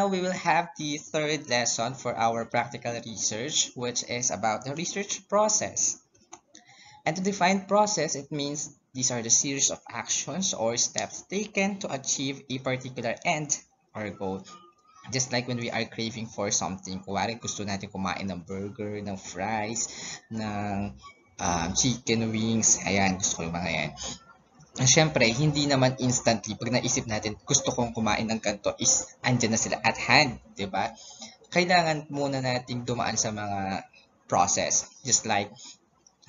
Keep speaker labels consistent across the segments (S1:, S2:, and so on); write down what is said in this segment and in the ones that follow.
S1: Now we will have the third lesson for our practical research, which is about the research process. And to define process, it means these are the series of actions or steps taken to achieve a particular end or goal. Just like when we are craving for something, kuwari gusto natin kumain ng burger, ng fries, ng um, chicken wings, ayan, gusto ko yung mga yan. Siyempre, hindi naman instantly, pag naisip natin, gusto kong kumain ng ganito, is andyan na sila at hand, ba? Kailangan muna nating dumaan sa mga process. Just like,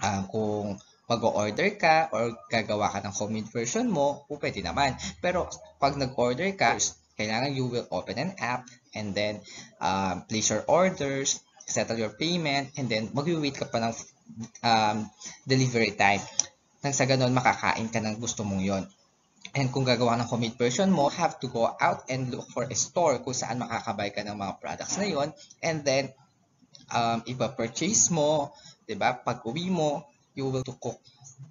S1: um, kung mag-order ka or gagawa ka ng homemade version mo, o pwede naman. Pero pag nag-order ka, kailangan you will open an app and then um, place your orders, settle your payment, and then mag-wait ka pa ng um, delivery time. Nang sa ganun, makakain ka ng gusto mong yon. And kung gagawa ng homemade version mo, have to go out and look for a store kung saan makakabay ka ng mga products na yon. And then, um, ipa-purchase mo, 'di ba? Pag uwi mo, you will to cook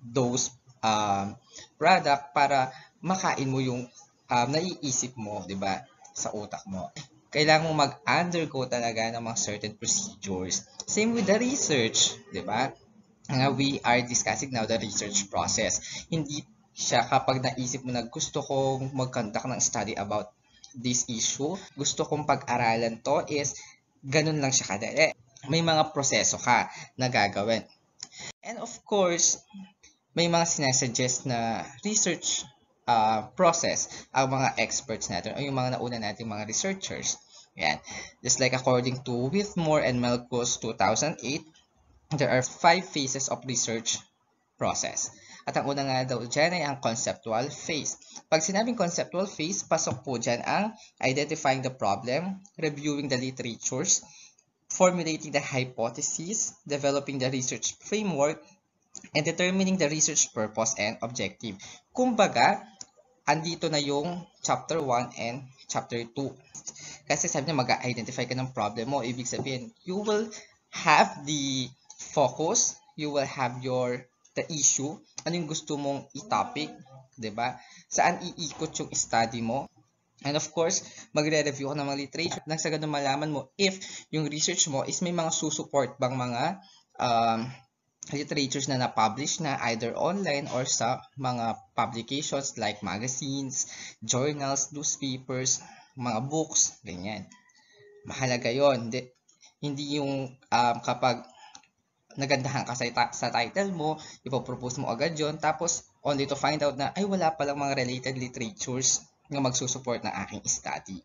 S1: those um, product para makain mo yung um, naiisip mo, 'di ba? Sa utak mo. Kailangan mo mag-undergo talaga ng mga certain procedures. Same with the research, 'di ba? Uh, we are discussing now the research process. Hindi siya kapag naisip mo na gusto kong mag-conduct ng study about this issue, gusto kong pag-aralan to is ganun lang siya kadali. May mga proseso ka na gagawin. And of course, may mga sinasuggest na research uh, process ang mga experts natin o yung mga nauna nating mga researchers. Yan. Just like according to Whitmore and Melkos 2008, there are five phases of research process. At ang una nga daw dyan ay ang conceptual phase. Pag sinabing conceptual phase, pasok po dyan ang identifying the problem, reviewing the literatures, formulating the hypothesis, developing the research framework, and determining the research purpose and objective. Kumbaga, andito na yung chapter 1 and chapter 2. Kasi sabi niya mag-identify ka ng problem mo. Ibig sabihin, you will have the focus, you will have your the issue, ano yung gusto mong i-topic, 'di ba? Saan iikot yung study mo? And of course, magre-review ka ng mga literature nang sa ganun malaman mo if yung research mo is may mga susupport bang mga um, literatures na na-publish na either online or sa mga publications like magazines, journals, newspapers, mga books, ganyan. Mahalaga yon. Hindi, hindi yung um, kapag nagandahan ka sa, sa title mo, ipopropose mo agad yon tapos only to find out na ay wala palang mga related literatures na magsusupport ng aking study.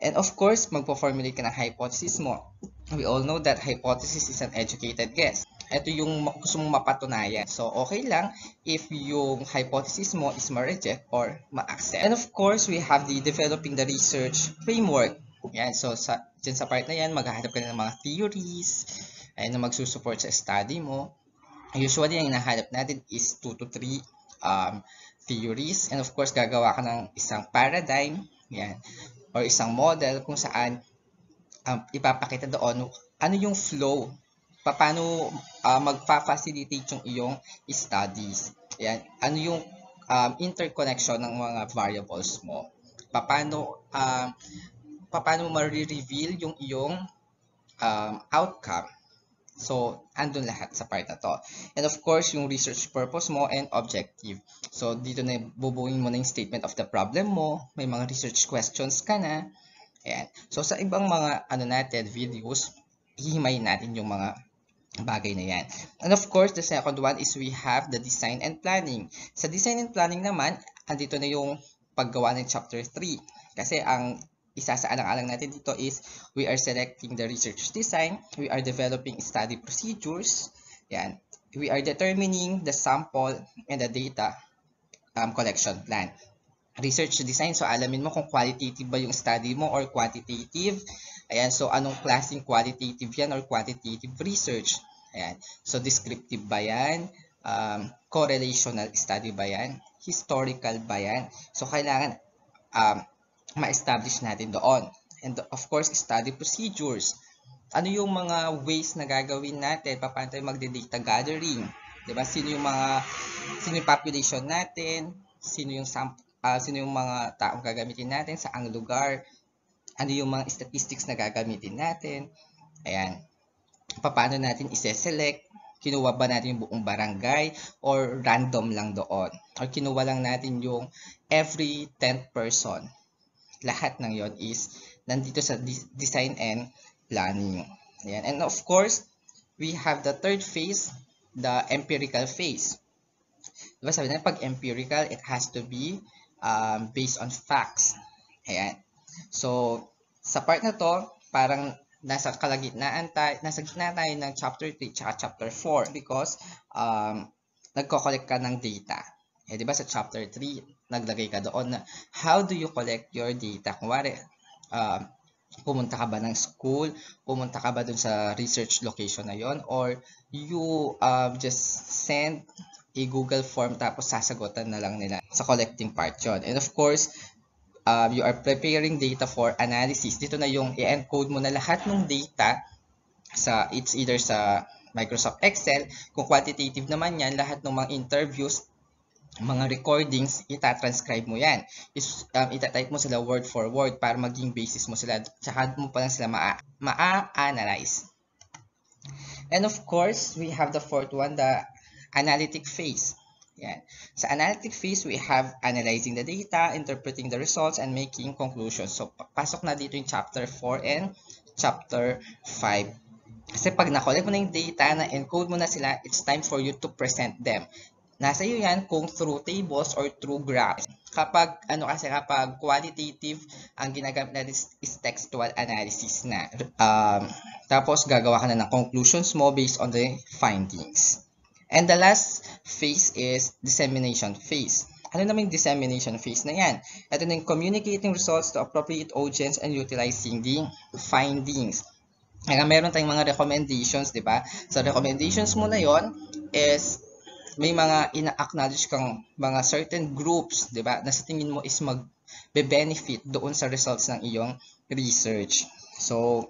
S1: And of course, magpo-formulate ka ng hypothesis mo. We all know that hypothesis is an educated guess. Ito yung gusto mong mapatunayan. So, okay lang if yung hypothesis mo is ma-reject or ma-accept. And of course, we have the developing the research framework. Yan, so sa, dyan sa part na yan, maghahanap ka ng mga theories, ay na magsusupport sa study mo. Usually, ang hinahanap natin is 2 to 3 um, theories. And of course, gagawa ka ng isang paradigm, yan, or isang model kung saan um, ipapakita doon ano yung flow, paano uh, magpa-facilitate yung iyong studies. Yan, ano yung um, interconnection ng mga variables mo. Paano um, paano mo ma-reveal yung iyong um, outcome. So, andun lahat sa part na to. And of course, yung research purpose mo and objective. So, dito na bubuin mo na yung statement of the problem mo. May mga research questions ka na. Ayan. So, sa ibang mga ano natin, videos, hihimayin natin yung mga bagay na yan. And of course, the second one is we have the design and planning. Sa design and planning naman, andito na yung paggawa ng chapter 3. Kasi ang isa sa alang-alang natin dito is we are selecting the research design, we are developing study procedures, yan. We are determining the sample and the data um, collection plan. Research design, so alamin mo kung qualitative ba yung study mo or quantitative. Ayan, so anong klaseng qualitative yan or quantitative research. Ayan, so descriptive ba yan? Um, correlational study ba yan? Historical ba yan? So kailangan um, ma-establish natin doon. And of course, study procedures. Ano yung mga ways na gagawin natin? Paano tayo magde-data gathering? 'Di ba? Sino yung mga sino yung population natin? Sino yung sample uh, sino yung mga taong gagamitin natin sa ang lugar? ano yung mga statistics na gagamitin natin. Ayan. Paano natin ise-select, kinuha ba natin yung buong barangay or random lang doon. Or kinuha lang natin yung every 10th person. Lahat ng yon is nandito sa design and planning. Ayan. And of course, we have the third phase, the empirical phase. Diba sabi na pag empirical, it has to be um, based on facts. Ayan. So, sa part na to, parang nasa kalagitnaan tayo, nasa gitna tayo ng chapter 3 tsaka chapter 4 because um, nagko-collect ka ng data. Eh, di ba sa chapter 3, naglagay ka doon na how do you collect your data? Kung wari, um, pumunta ka ba ng school, pumunta ka ba dun sa research location na yon or you uh, just send a Google form tapos sasagutan na lang nila sa collecting part yon. And of course, uh, you are preparing data for analysis. Dito na yung i-encode mo na lahat ng data sa it's either sa Microsoft Excel. Kung quantitative naman yan, lahat ng mga interviews, mga recordings, ita-transcribe mo yan. Is, um, ita-type mo sila word for word para maging basis mo sila. Tsaka mo pa lang sila ma-analyze. And of course, we have the fourth one, the analytic phase. Yan. Sa analytic phase, we have analyzing the data, interpreting the results, and making conclusions. So, pasok na dito yung chapter 4 and chapter 5. Kasi pag na-collect mo na yung data, na-encode mo na sila, it's time for you to present them. Nasa iyo yan kung through tables or through graphs. Kapag, ano kasi, kapag qualitative, ang ginagamit natin is textual analysis na. Um, tapos, gagawa ka na ng conclusions mo based on the findings. And the last phase is dissemination phase. Ano naman yung dissemination phase na yan? Ito na yung communicating results to appropriate audience and utilizing the findings. Kaya meron tayong mga recommendations, di ba? So, recommendations mo na yon is may mga ina-acknowledge kang mga certain groups, di ba, na sa tingin mo is mag-benefit doon sa results ng iyong research. So,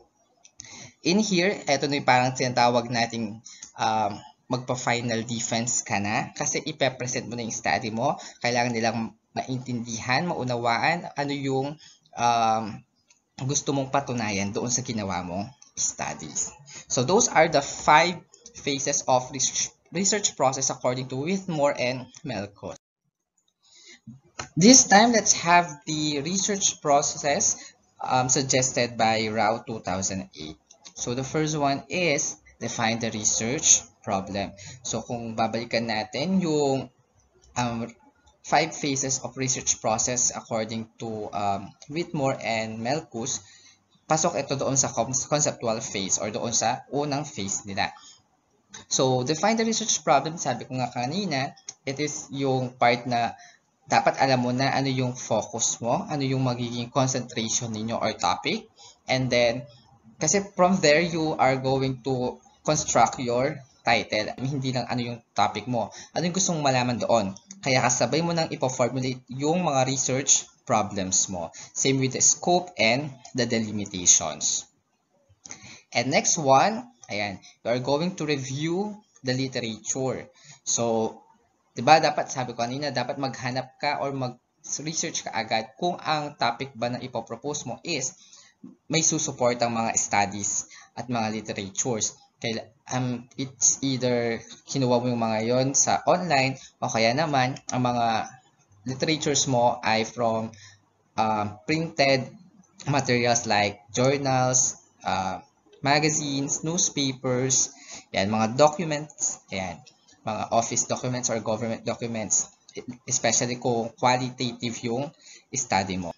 S1: in here, ito na yung parang tinatawag nating um, magpa-final defense ka na kasi ipe-present mo na yung study mo. Kailangan nilang maintindihan, maunawaan ano yung um, gusto mong patunayan doon sa ginawa mong studies. So those are the five phases of research, research process according to Whitmore and Melcott. This time, let's have the research process um, suggested by Rao 2008. So the first one is define the research problem. So, kung babalikan natin yung um, five phases of research process according to um, Whitmore and Melkus, pasok ito doon sa conceptual phase or doon sa unang phase nila. So, define the research problem, sabi ko nga kanina, it is yung part na dapat alam mo na ano yung focus mo, ano yung magiging concentration ninyo or topic. And then, kasi from there, you are going to construct your title. Hindi lang ano yung topic mo. Ano yung gustong malaman doon. Kaya kasabay mo nang ipo-formulate yung mga research problems mo. Same with the scope and the delimitations. And next one, ayan, you are going to review the literature. So, di ba dapat, sabi ko kanina, dapat maghanap ka or mag-research ka agad kung ang topic ba na ipopropose mo is may susuport ang mga studies at mga literatures kaila, um, it's either kinuha mo yung mga yon sa online o kaya naman ang mga literatures mo ay from um, printed materials like journals, uh, magazines, newspapers, yan, mga documents, yan, mga office documents or government documents, especially kung qualitative yung study mo.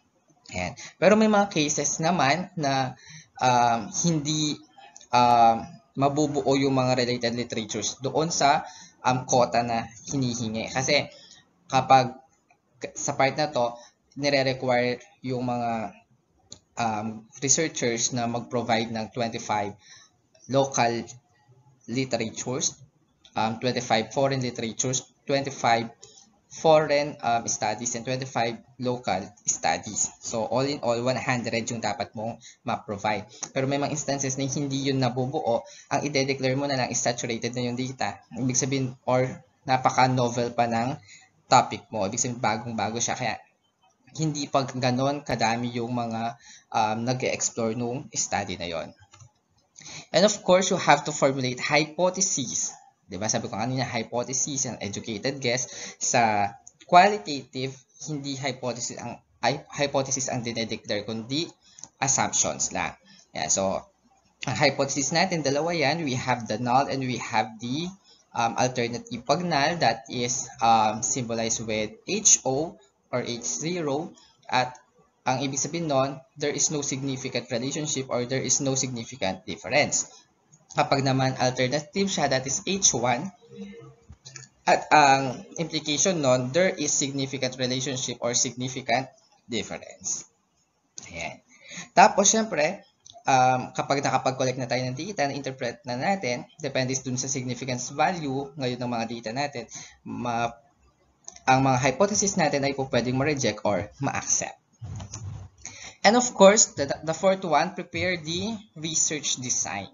S1: Yan. Pero may mga cases naman na um, hindi um, mabubuo yung mga related literatures doon sa um, quota na hinihingi. Kasi kapag sa part na to, nire-require yung mga um, researchers na mag-provide ng 25 local literatures, um, 25 foreign literatures, 25 foreign um, studies and 25 local studies. So, all in all, 100 yung dapat mong ma-provide. Pero may mga instances na hindi yun nabubuo, ang i-declare mo na lang is saturated na yung data. Ibig sabihin, or napaka-novel pa ng topic mo. Ibig sabihin, bagong-bago siya. Kaya, hindi pa ganon kadami yung mga um, nag-explore nung study na yon. And of course, you have to formulate hypotheses. Diba? Sabi ko kanina, hypothesis and educated guess. Sa qualitative, hindi hypothesis ang hypothesis ang dinedeclare, kundi assumptions lang. Yeah, so, ang hypothesis natin, dalawa yan. We have the null and we have the um, alternative. Pag null, that is um, symbolized with HO or H0 at ang ibig sabihin nun, there is no significant relationship or there is no significant difference. Kapag naman alternative siya, that is H1, at ang implication nun, there is significant relationship or significant difference. Ayan. Tapos, syempre, um, kapag nakapag-collect na tayo ng data, na-interpret na natin, depende dun sa significance value ngayon ng mga data natin, ma ang mga hypothesis natin ay po pwedeng ma-reject or ma-accept. And of course, the, the fourth one, prepare the research design.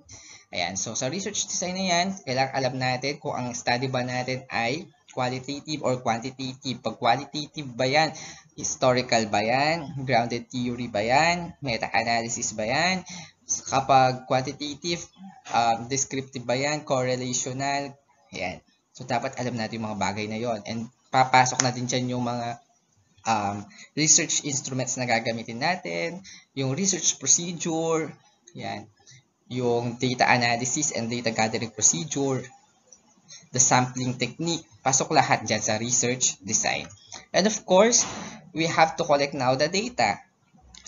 S1: Ayan, so sa research design na yan, kailangan alam natin kung ang study ba natin ay qualitative or quantitative. Pag qualitative ba yan, historical ba yan, grounded theory ba yan, meta-analysis ba yan, kapag quantitative, um, descriptive ba yan, correlational, ayan. So, dapat alam natin yung mga bagay na yon And papasok natin dyan yung mga um, research instruments na gagamitin natin, yung research procedure, yan, yung data analysis and data gathering procedure, the sampling technique, pasok lahat dyan sa research design. And of course, we have to collect now the data.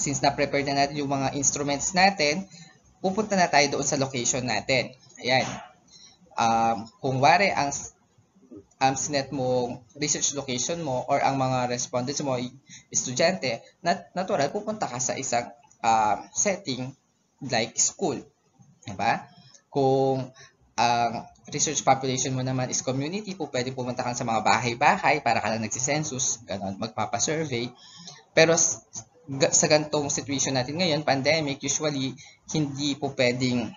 S1: Since na-prepare na natin yung mga instruments natin, pupunta na tayo doon sa location natin. Ayan. Um, kung wari ang um, sinet mo research location mo or ang mga respondents mo estudyante, nat natural pupunta ka sa isang uh, setting like school. Diba? Kung ang uh, research population mo naman is community, po pwede pumunta ka sa mga bahay-bahay para ka lang nagsisensus, ganun, magpapasurvey. Pero sa gantong situation natin ngayon, pandemic, usually hindi po pwedeng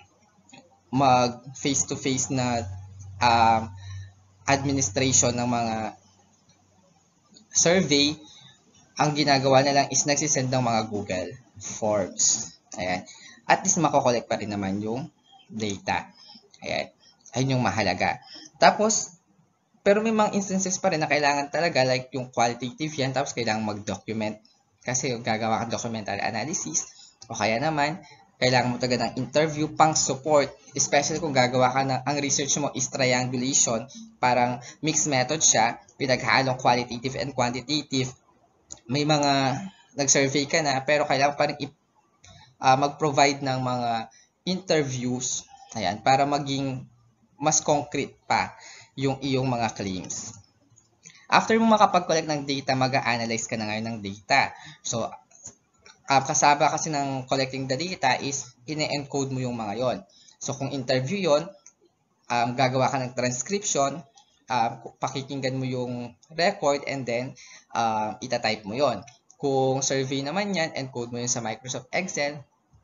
S1: mag face-to-face -face na uh, administration ng mga survey, ang ginagawa na lang is nagsisend ng mga Google Forms. Ayan. At least makokollect pa rin naman yung data. Ayan. Ayun yung mahalaga. Tapos, pero may mga instances pa rin na kailangan talaga like yung qualitative yan tapos kailangan mag-document kasi yung gagawa ka documentary analysis o kaya naman kailangan mo talaga ng interview pang support. Especially kung gagawa ka ng, ang research mo is triangulation, parang mixed method siya, pinaghalong qualitative and quantitative. May mga nag-survey ka na, pero kailangan pa rin uh, mag-provide ng mga interviews, ayan, para maging mas concrete pa yung iyong mga claims. After mo makapag-collect ng data, mag-analyze ka na ngayon ng data. So, uh, kasama kasi ng collecting the data is ine-encode mo yung mga yon. So kung interview yon, um, gagawa ka ng transcription, uh, pakikinggan mo yung record and then uh, itatype mo yon. Kung survey naman yan, encode mo yun sa Microsoft Excel.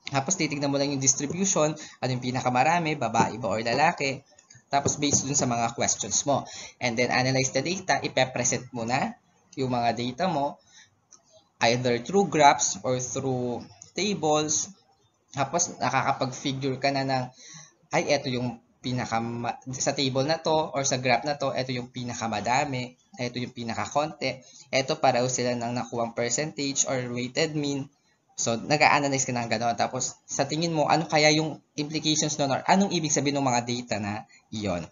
S1: Tapos titignan mo lang yung distribution, ano yung pinakamarami, babae ba or lalaki. Tapos based dun sa mga questions mo. And then analyze the data, ipe-present mo na yung mga data mo either through graphs or through tables. Tapos nakakapag-figure ka na ng, ay, eto yung pinaka sa table na to or sa graph na to, ito yung pinakamadami, ito yung pinakakonti, ito pareho sila ng nakuwang percentage or weighted mean. So, nag-a-analyze ka ng gano'n. Tapos, sa tingin mo, ano kaya yung implications nun or anong ibig sabihin ng mga data na iyon.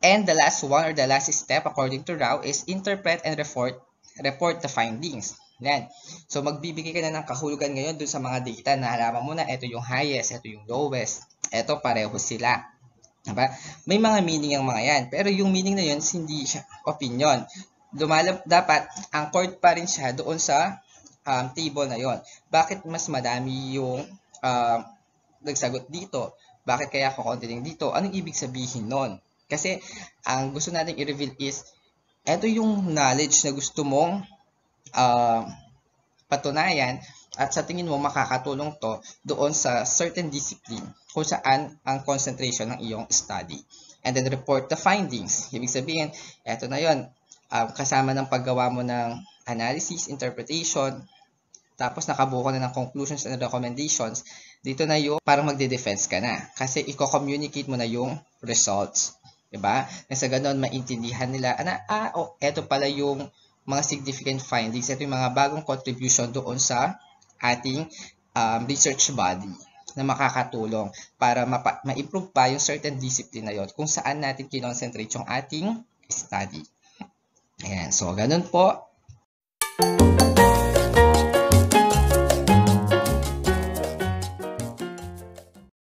S1: And the last one or the last step according to Rao is interpret and report, report the findings. Yan. So, magbibigay ka na ng kahulugan ngayon dun sa mga data na halaman mo na ito yung highest, ito yung lowest. Ito, pareho sila. Diba? May mga meaning ang mga yan. Pero yung meaning na yun, hindi siya opinion. Dumalab, dapat, anchored pa rin siya doon sa um, table na yon. Bakit mas madami yung uh, nagsagot dito? Bakit kaya kukunti lang dito? Anong ibig sabihin nun? Kasi, ang gusto natin i-reveal is, ito yung knowledge na gusto mong uh, patunayan at sa tingin mo makakatulong to doon sa certain discipline kung saan ang concentration ng iyong study. And then report the findings. Ibig sabihin, eto na yon um, kasama ng paggawa mo ng analysis, interpretation, tapos nakabuo ka na ng conclusions and recommendations, dito na yung parang magde-defense ka na. Kasi i-communicate mo na yung results. Diba? Na sa ganun, maintindihan nila, na, ah, oh, eto pala yung mga significant findings, ito yung mga bagong contribution doon sa ating um, research body na makakatulong para ma-improve pa yung certain discipline na yun kung saan natin kinoncentrate yung ating study. Ayan, so ganun po.